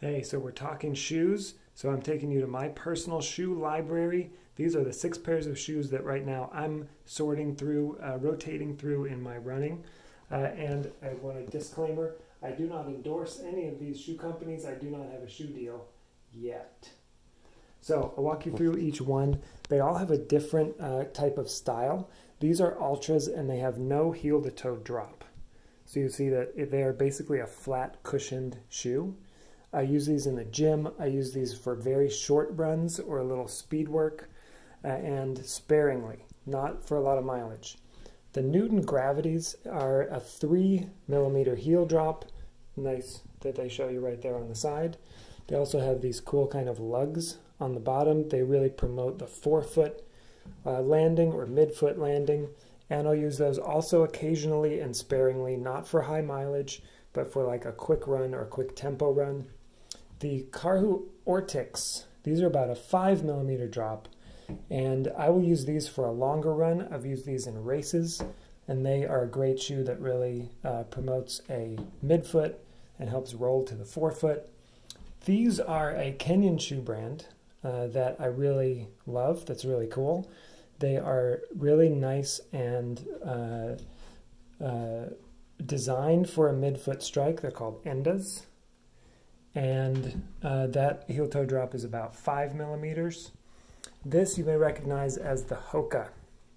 Hey, so we're talking shoes. So I'm taking you to my personal shoe library. These are the six pairs of shoes that right now I'm sorting through, uh, rotating through in my running. Uh, and I want a disclaimer I do not endorse any of these shoe companies. I do not have a shoe deal yet. So I'll walk you through each one. They all have a different uh, type of style. These are Altras and they have no heel to toe drop. So you see that they are basically a flat cushioned shoe. I use these in the gym. I use these for very short runs or a little speed work uh, and sparingly, not for a lot of mileage. The Newton Gravities are a three millimeter heel drop. Nice that they show you right there on the side. They also have these cool kind of lugs on the bottom. They really promote the forefoot uh, landing or midfoot landing. And I'll use those also occasionally and sparingly, not for high mileage, but for like a quick run or a quick tempo run. The Karhu Ortix, these are about a five millimeter drop, and I will use these for a longer run. I've used these in races, and they are a great shoe that really uh, promotes a midfoot and helps roll to the forefoot. These are a Kenyan shoe brand uh, that I really love, that's really cool. They are really nice and uh, uh designed for a midfoot strike. They're called Endas and uh, that heel toe drop is about five millimeters. This you may recognize as the Hoka.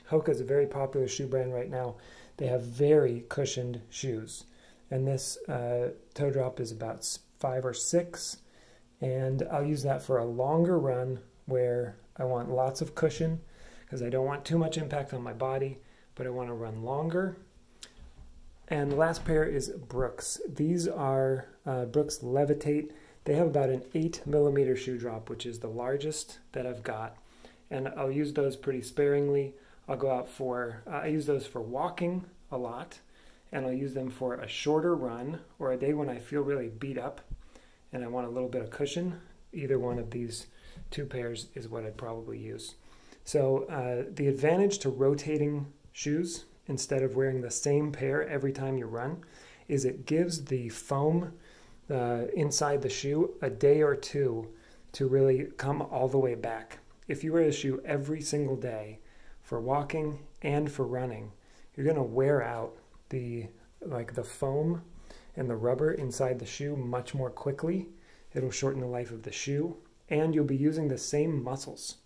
Hoka is a very popular shoe brand right now. They have very cushioned shoes, and this uh, toe drop is about five or six, and I'll use that for a longer run where I want lots of cushion because I don't want too much impact on my body, but I want to run longer and the last pair is Brooks. These are uh, Brooks Levitate. They have about an 8 millimeter shoe drop, which is the largest that I've got. And I'll use those pretty sparingly. I'll go out for, uh, I use those for walking a lot, and I'll use them for a shorter run or a day when I feel really beat up and I want a little bit of cushion. Either one of these two pairs is what I'd probably use. So uh, the advantage to rotating shoes instead of wearing the same pair every time you run is it gives the foam uh, inside the shoe a day or two to really come all the way back. If you wear the shoe every single day for walking and for running, you're going to wear out the like the foam and the rubber inside the shoe much more quickly. It'll shorten the life of the shoe and you'll be using the same muscles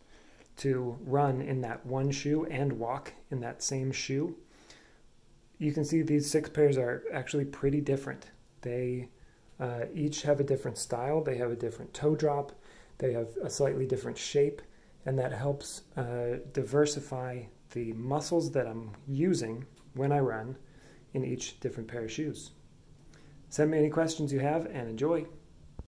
to run in that one shoe and walk in that same shoe you can see these six pairs are actually pretty different. They uh, each have a different style, they have a different toe drop, they have a slightly different shape, and that helps uh, diversify the muscles that I'm using when I run in each different pair of shoes. Send me any questions you have and enjoy.